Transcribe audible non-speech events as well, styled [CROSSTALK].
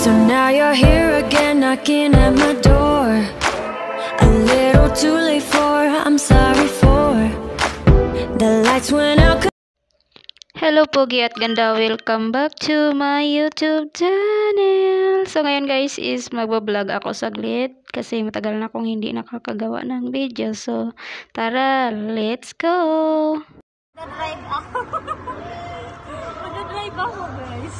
So now you're here again, knocking at my door. A little too late for, I'm sorry for. The lights went out. Hello Pogi at ganda, welcome back to my YouTube channel. So ngayon guys is magbablog ako saglit kasi matagal na akong hindi nakakagawa ng video. So tara, let's go! Mag-drive ako. [LAUGHS] Mag-drive ako, guys.